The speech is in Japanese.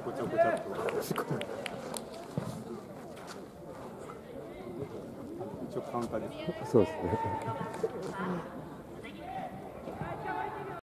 ょこちょこちょっと一応カウンターですそうですね。